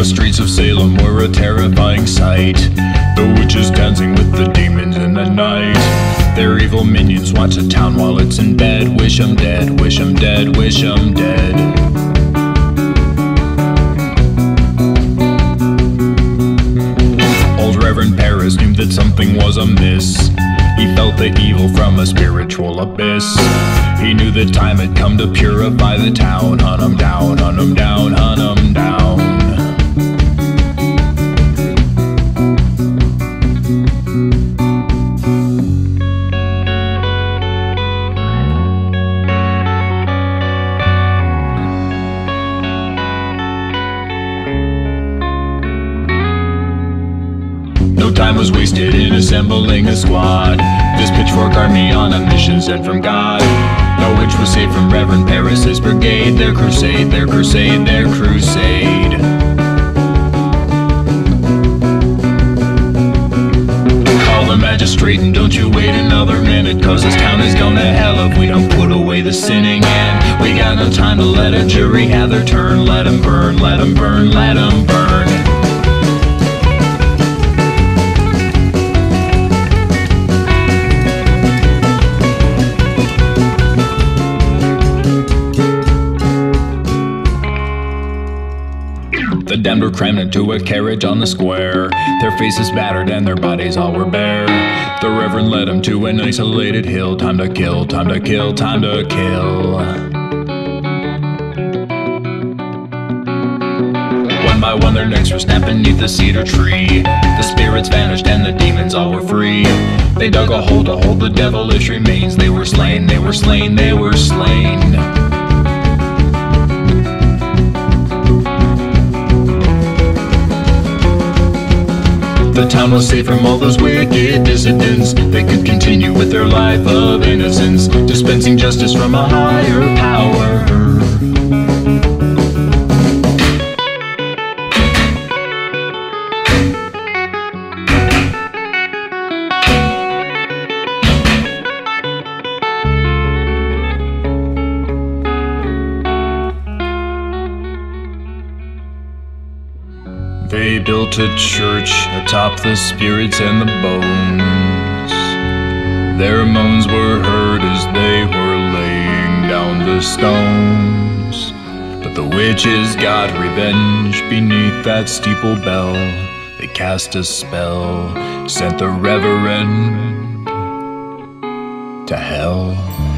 The streets of Salem were a terrifying sight. The witches dancing with the demons in the night. Their evil minions watch the town while it's in bed. Wish 'em dead, wish 'em dead, wish 'em dead. Old Reverend Parris knew that something was amiss. He felt the evil from a spiritual abyss. He knew the time had come to purify the town. Hunt 'em down, hunt 'em down, hunt 'em down. Time was wasted in assembling a squad. This pitchfork army on a mission sent from God. No witch was saved from Reverend Parris's brigade. Their crusade, their crusade, their crusade. Call the magistrate and don't you wait another minute. Cause this town is going to hell if we don't put away the sinning. And we got no time to let a jury have their turn. Let 'em burn, let 'em burn, let 'em burn. The damned were crammed into a carriage on the square. Their faces battered and their bodies all were bare. The Reverend led them to an isolated hill. Time to kill, time to kill, time to kill. One by one, their necks were snapped beneath the cedar tree. The spirits vanished and the demons all were free. They dug a hole to hold the devilish remains. They were slain, they were slain, they were slain. The town was safe from all those wicked dissidents. They could continue with their life of innocence, dispensing justice from a higher They built a church atop the spirits and the bones. Their moans were heard as they were laying down the stones. But the witches got revenge beneath that steeple bell. They cast a spell, sent the reverend to hell.